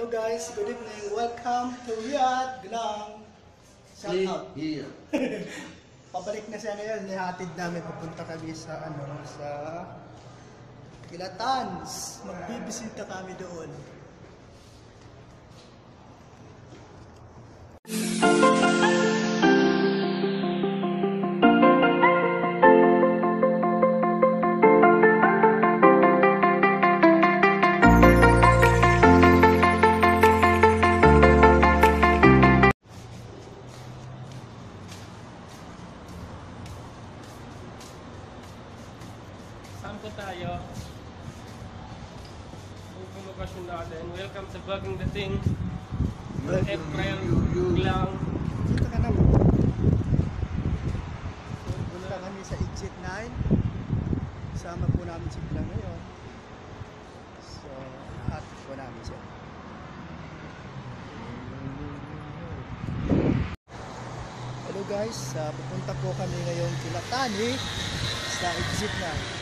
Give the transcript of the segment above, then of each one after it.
Hello guys, good evening. Welcome to Riyadh Glang. Shout out. here. Pabalik na siya ngayon. Nihatid namin. Pupunta kami sa ano, sa Kilatans. Magbibisita kami doon. Hello guys, uh, pupunta po kami ngayon kila Tani sa Exit 9.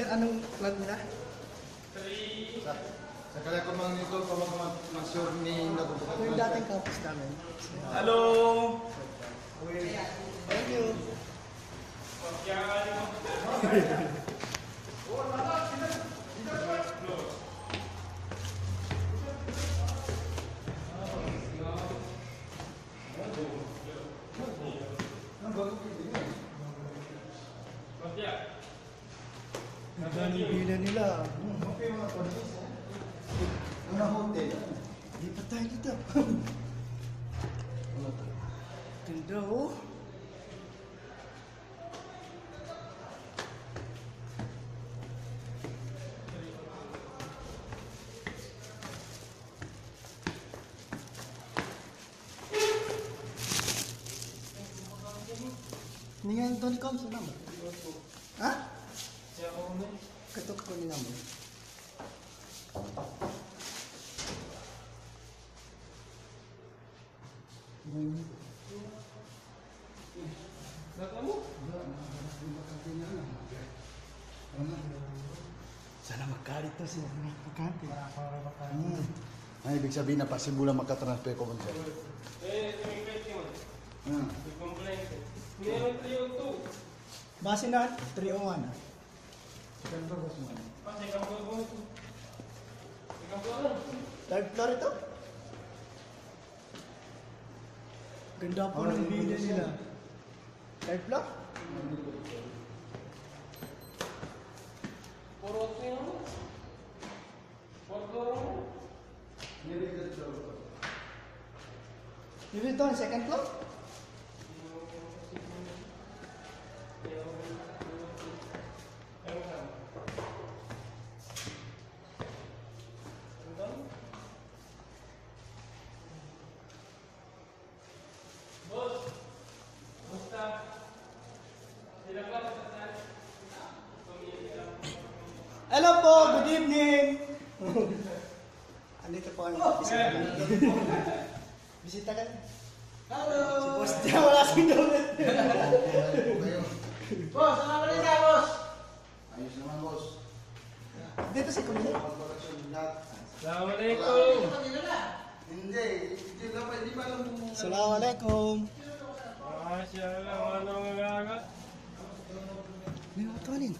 Nadir, anong plan nila? Three. Sa, sa kaya ko mang nito, pa mag mag-sure ni nabubukat Ito yung dating campus namin. Hello. Thank you. Ang daming villa nila. Ano hotel? Lipat tayo dito. Ganda oh. Hindi nga yung Tony Combs, ano Katok ko nila mo. Sana magkalit to siya. Magkante. Hmm. Ay, ibig sabihin na pasimulang makatransfer ko siya. Eh, tumingkit mo. Hmm. Base na 301 ah. itu? Ganda pun di sini lah. Light block? Porotnya, porotnya. Ini itu second block? Evening. Andito po kami. Bisita kami. Bisita ka. Hello. Si Boss Tia, wala sing donut. Boss, ano ka rin boss? Ayos naman, boss. Dito. Assalamualaikum. Hindi, hindi lang pa, hindi pa alam kung... Assalamualaikum. Ano ang mga tuwanin.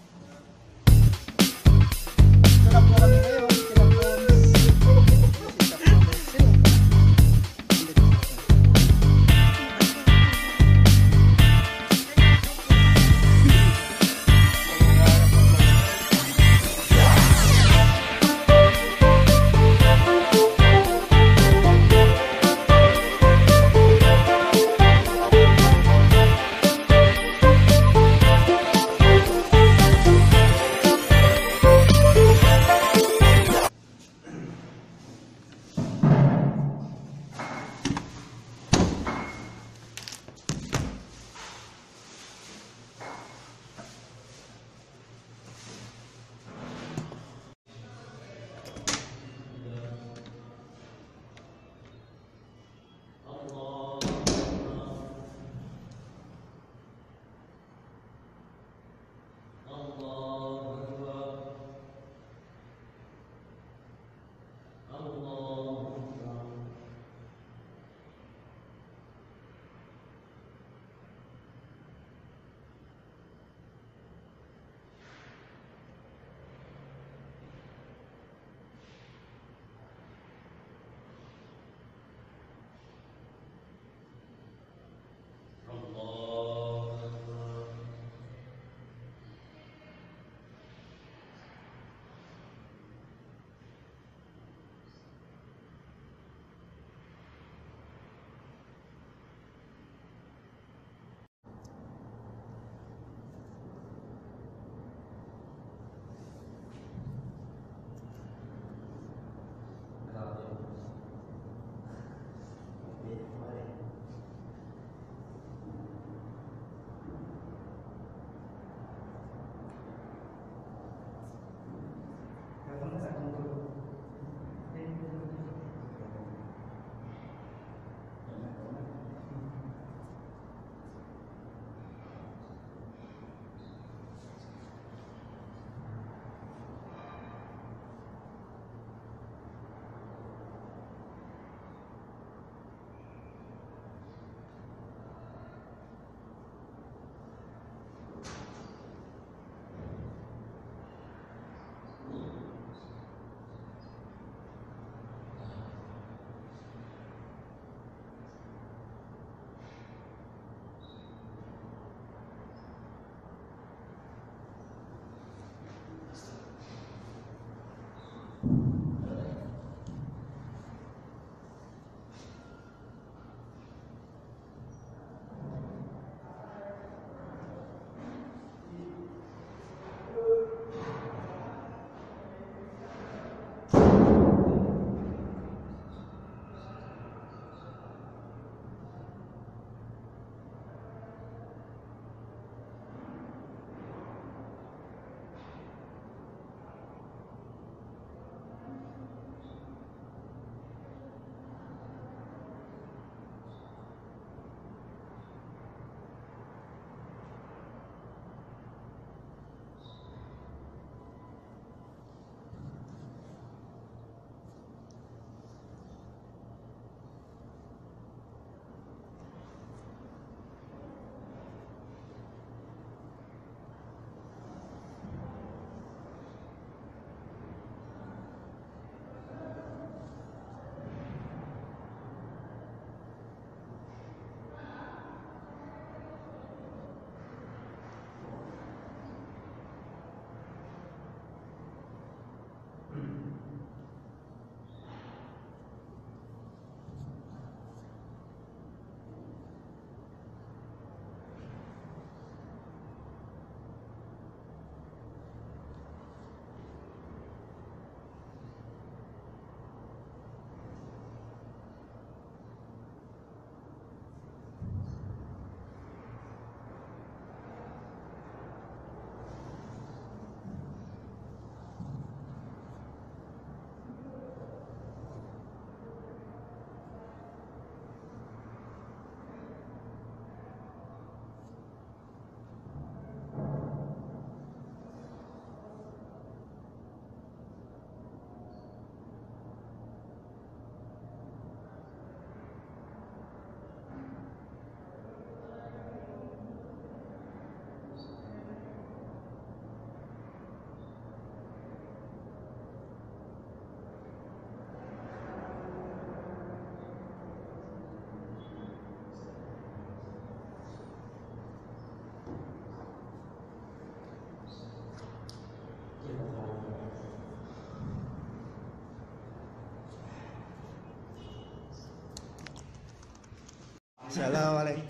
Assalamualaikum.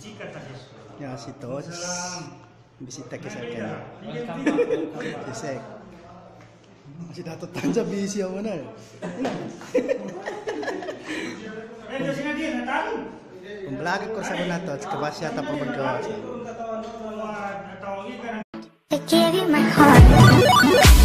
Ya, si Tos. Bisita ke sa kanya. Welcome back. Welcome back. Kisek. Si Dato Tanja busy ako na. Kung vlog ko sa kuna to, kabasya ta pa maggawa. I you my heart.